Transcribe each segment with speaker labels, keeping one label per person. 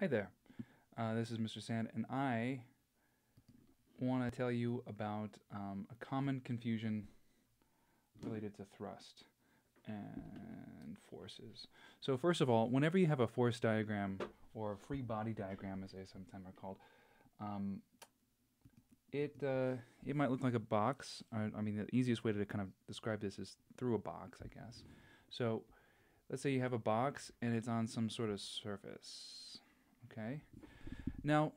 Speaker 1: Hi there. Uh, this is Mr. Sand, and I want to tell you about um, a common confusion related to thrust and forces. So first of all, whenever you have a force diagram or a free body diagram, as they sometimes are called, um, it uh, it might look like a box. I, I mean, the easiest way to kind of describe this is through a box, I guess. So let's say you have a box and it's on some sort of surface. Okay. Now,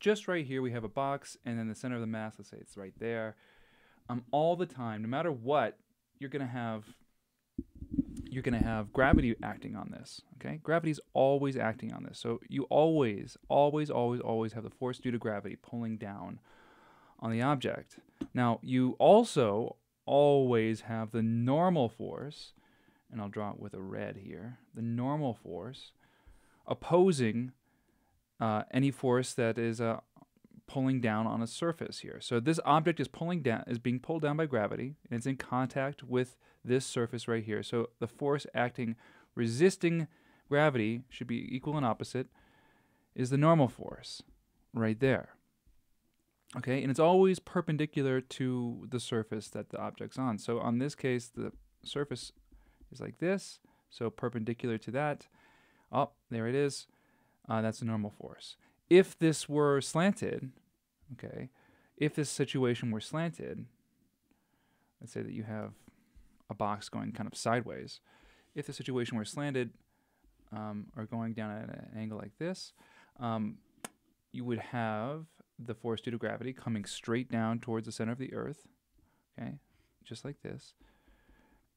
Speaker 1: just right here, we have a box, and then the center of the mass, let's say it's right there. Um, all the time, no matter what, you're gonna have you're gonna have gravity acting on this. Okay, gravity's always acting on this. So you always, always, always, always have the force due to gravity pulling down on the object. Now you also always have the normal force, and I'll draw it with a red here. The normal force opposing uh, any force that is uh, pulling down on a surface here. So this object is pulling down is being pulled down by gravity and it's in contact with this surface right here. So the force acting resisting gravity should be equal and opposite is the normal force right there. Okay, and it's always perpendicular to the surface that the object's on. So on this case, the surface is like this, so perpendicular to that. Oh, there it is. Uh, that's the normal force. If this were slanted, okay, if this situation were slanted, let's say that you have a box going kind of sideways. If the situation were slanted um, or going down at an angle like this, um, you would have the force due to gravity coming straight down towards the center of the Earth, okay, just like this.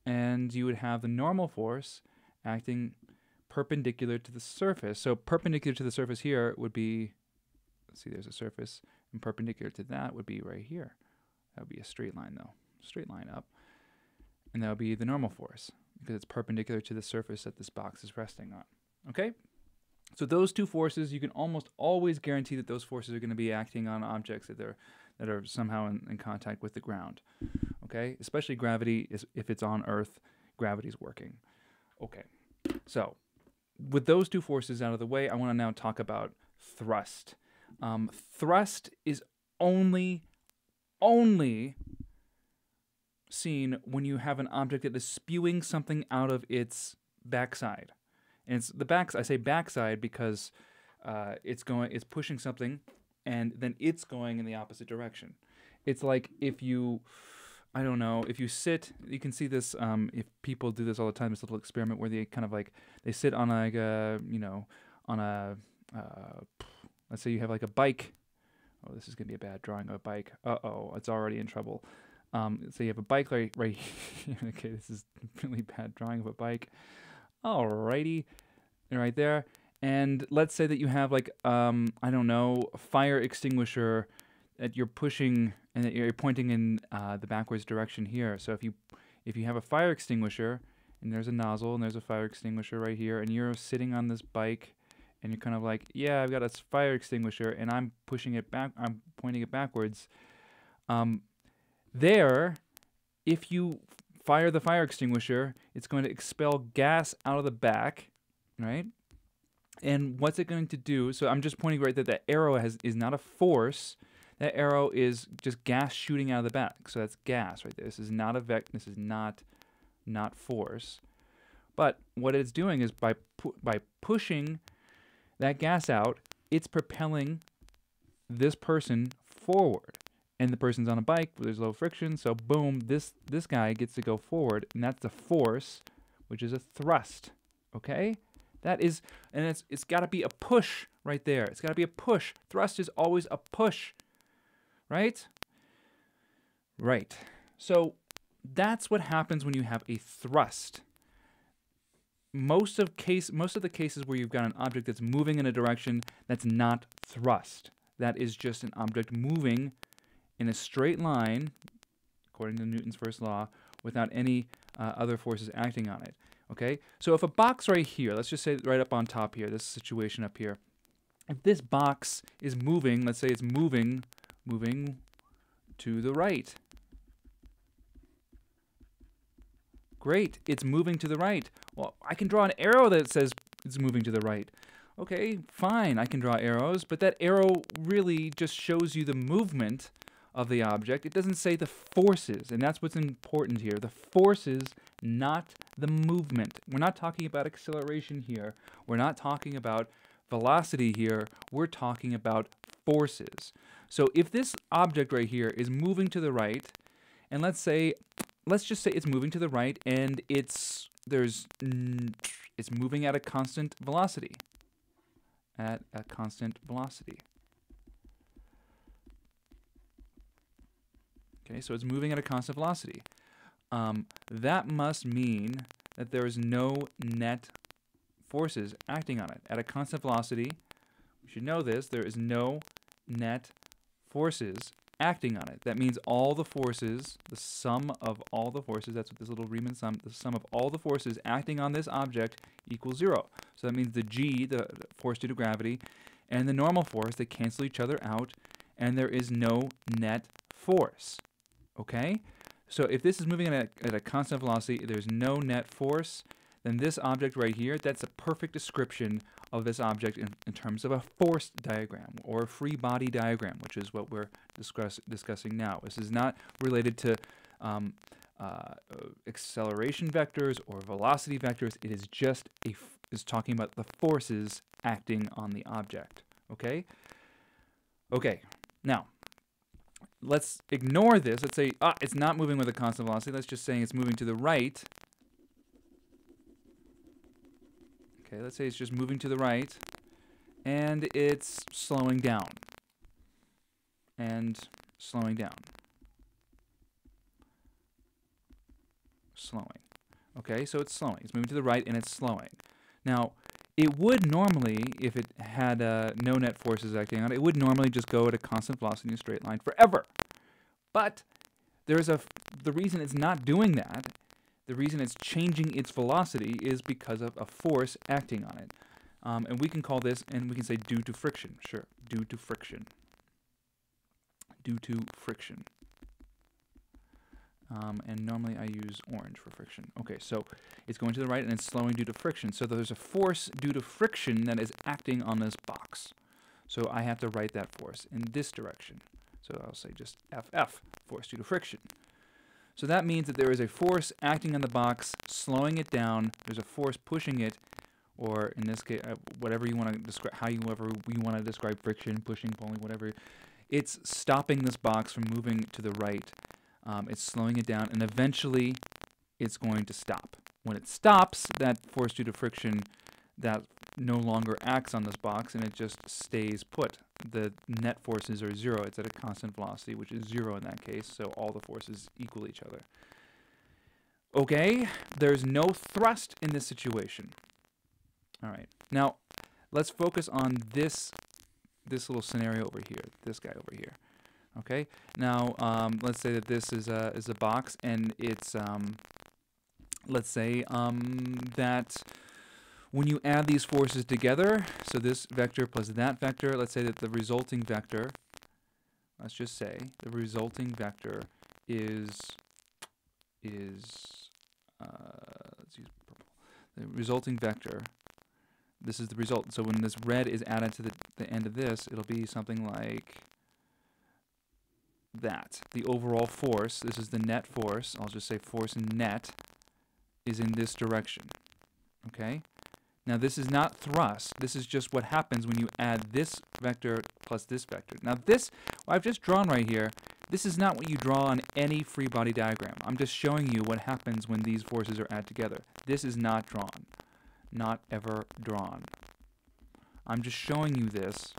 Speaker 1: And you would have the normal force acting perpendicular to the surface. So perpendicular to the surface here would be, let's see, there's a surface, and perpendicular to that would be right here. That would be a straight line though, straight line up. And that would be the normal force because it's perpendicular to the surface that this box is resting on. Okay? So those two forces, you can almost always guarantee that those forces are going to be acting on objects that they're that are somehow in, in contact with the ground. Okay? Especially gravity is if it's on Earth, gravity's working. Okay. So with those two forces out of the way, I want to now talk about thrust. Um, thrust is only, only seen when you have an object that is spewing something out of its backside. And it's the backs. I say backside because uh, it's going, it's pushing something, and then it's going in the opposite direction. It's like if you I don't know if you sit. You can see this. Um, if people do this all the time, this little experiment where they kind of like they sit on like a you know on a uh, let's say you have like a bike. Oh, this is gonna be a bad drawing of a bike. Uh oh, it's already in trouble. Um, so you have a bike right right. Here. okay, this is really bad drawing of a bike. Alrighty, right there. And let's say that you have like um, I don't know, a fire extinguisher that you're pushing and that you're pointing in uh, the backwards direction here. So if you if you have a fire extinguisher and there's a nozzle and there's a fire extinguisher right here and you're sitting on this bike and you're kind of like, yeah, I've got a fire extinguisher and I'm pushing it back, I'm pointing it backwards. Um, there, if you fire the fire extinguisher, it's going to expel gas out of the back, right? And what's it going to do? So I'm just pointing right that the arrow has is not a force that arrow is just gas shooting out of the back. So that's gas right there. This is not a vector. This is not not force. But what it's doing is by pu by pushing that gas out, it's propelling this person forward. And the person's on a bike, there's low friction, so boom, this this guy gets to go forward, and that's the force, which is a thrust. Okay? That is and it's it's gotta be a push right there. It's gotta be a push. Thrust is always a push right? Right. So that's what happens when you have a thrust. Most of case most of the cases where you've got an object that's moving in a direction that's not thrust. That is just an object moving in a straight line, according to Newton's first law, without any uh, other forces acting on it. Okay, so if a box right here, let's just say right up on top here, this situation up here, if this box is moving, let's say it's moving moving to the right. Great, it's moving to the right. Well, I can draw an arrow that says it's moving to the right. Okay, fine, I can draw arrows, but that arrow really just shows you the movement of the object. It doesn't say the forces, and that's what's important here. The forces, not the movement. We're not talking about acceleration here. We're not talking about velocity here. We're talking about forces. So if this object right here is moving to the right, and let's say, let's just say it's moving to the right and it's, there's, it's moving at a constant velocity at a constant velocity. Okay, so it's moving at a constant velocity. Um, that must mean that there is no net forces acting on it. At a constant velocity, we should know this, there is no net forces acting on it. That means all the forces, the sum of all the forces, that's what this little Riemann sum, the sum of all the forces acting on this object equals zero. So that means the g, the force due to gravity, and the normal force, they cancel each other out, and there is no net force. Okay? So if this is moving at a, at a constant velocity, there's no net force, then this object right here, that's a perfect description of this object in, in terms of a force diagram or a free body diagram, which is what we're discuss, discussing now. This is not related to um, uh, acceleration vectors or velocity vectors. It is just a is talking about the forces acting on the object. Okay. Okay. Now, let's ignore this. Let's say ah, it's not moving with a constant velocity. Let's just say it's moving to the right Okay, let's say it's just moving to the right and it's slowing down and slowing down. Slowing. Okay, so it's slowing. It's moving to the right and it's slowing. Now, it would normally, if it had uh, no net forces acting on it, it would normally just go at a constant velocity in a straight line forever. But there's a the reason it's not doing that the reason it's changing its velocity is because of a force acting on it. Um, and we can call this, and we can say due to friction. Sure, due to friction. Due to friction. Um, and normally I use orange for friction. Okay, so it's going to the right and it's slowing due to friction. So there's a force due to friction that is acting on this box. So I have to write that force in this direction. So I'll say just FF, force due to friction. So that means that there is a force acting on the box, slowing it down. There's a force pushing it, or in this case, uh, whatever you want to describe, how you ever we want to describe friction, pushing, pulling, whatever. It's stopping this box from moving to the right. Um, it's slowing it down, and eventually, it's going to stop. When it stops, that force due to friction, that no longer acts on this box, and it just stays put the net forces are zero. It's at a constant velocity, which is zero in that case, so all the forces equal each other. Okay, there's no thrust in this situation. All right, now let's focus on this this little scenario over here, this guy over here. Okay, now um, let's say that this is a is a box, and it's um, let's say um, that when you add these forces together, so this vector plus that vector, let's say that the resulting vector, let's just say the resulting vector is, is uh, let's use purple. The resulting vector, this is the result. So when this red is added to the, the end of this, it'll be something like that. The overall force, this is the net force, I'll just say force net, is in this direction. Okay? Now this is not thrust, this is just what happens when you add this vector plus this vector. Now this, I've just drawn right here, this is not what you draw on any free body diagram. I'm just showing you what happens when these forces are added together. This is not drawn, not ever drawn. I'm just showing you this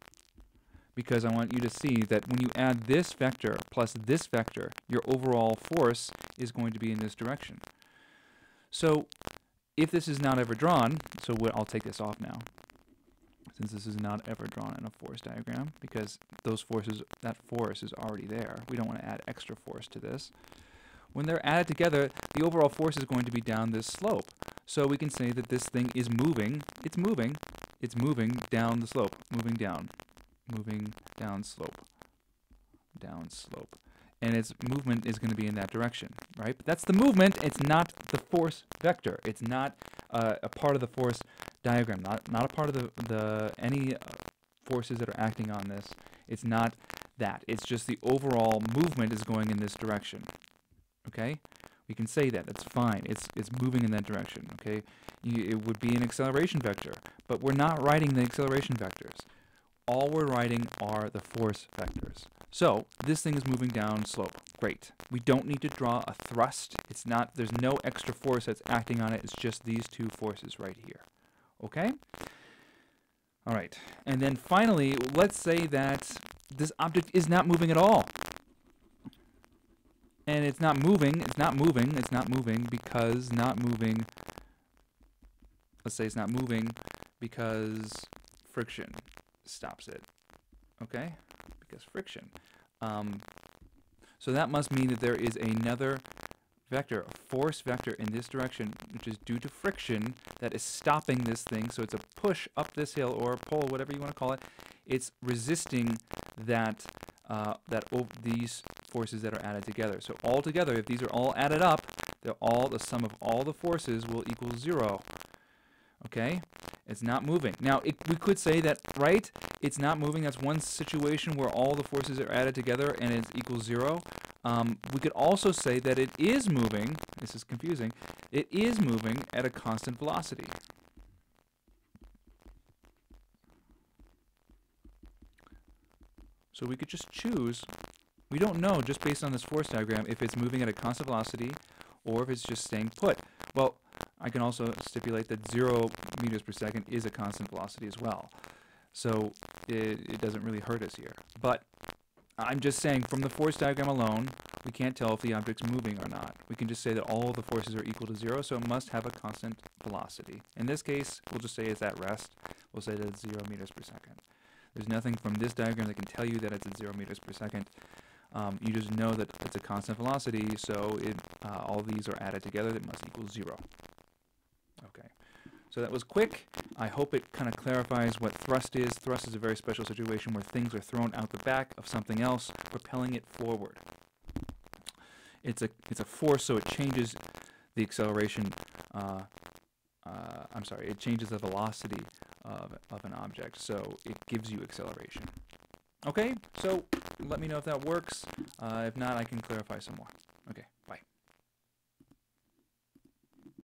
Speaker 1: because I want you to see that when you add this vector plus this vector, your overall force is going to be in this direction. So if this is not ever drawn, so I'll take this off now, since this is not ever drawn in a force diagram, because those forces, that force is already there. We don't want to add extra force to this. When they're added together, the overall force is going to be down this slope. So we can say that this thing is moving, it's moving, it's moving down the slope, moving down, moving down slope, down slope and its movement is going to be in that direction, right? But that's the movement. It's not the force vector. It's not uh, a part of the force diagram, not not a part of the the any uh, forces that are acting on this. It's not that. It's just the overall movement is going in this direction. Okay? We can say that. That's fine. It's it's moving in that direction. Okay? You, it would be an acceleration vector, but we're not writing the acceleration vectors. All we're writing are the force vectors. So this thing is moving down slope. Great. We don't need to draw a thrust. It's not. There's no extra force that's acting on it. It's just these two forces right here. Okay? All right. And then finally, let's say that this object is not moving at all. And it's not moving, it's not moving, it's not moving because not moving, let's say it's not moving because friction stops it. Okay? Because friction. Um, so that must mean that there is another vector, a force vector in this direction, which is due to friction that is stopping this thing. So it's a push up this hill or a pull, whatever you want to call it. It's resisting that uh, that these forces that are added together. So all together, if these are all added up, they're all the sum of all the forces will equal zero. Okay, it's not moving. Now it, we could say that right, it's not moving. That's one situation where all the forces are added together and it equals zero. Um, we could also say that it is moving, this is confusing, it is moving at a constant velocity. So we could just choose, we don't know just based on this force diagram if it's moving at a constant velocity or if it's just staying put. Well, I can also stipulate that 0 meters per second is a constant velocity as well. So it, it doesn't really hurt us here. But I'm just saying from the force diagram alone, we can't tell if the object's moving or not. We can just say that all the forces are equal to zero, so it must have a constant velocity. In this case, we'll just say it's at rest. We'll say that it's zero meters per second. There's nothing from this diagram that can tell you that it's at zero meters per second. Um, you just know that it's a constant velocity, so it, uh, all these are added together, that must equal zero. Okay. So that was quick. I hope it kind of clarifies what thrust is. Thrust is a very special situation where things are thrown out the back of something else, propelling it forward. It's a it's a force, so it changes the acceleration. Uh, uh, I'm sorry, it changes the velocity of, of an object, so it gives you acceleration. Okay, so let me know if that works. Uh, if not, I can clarify some more.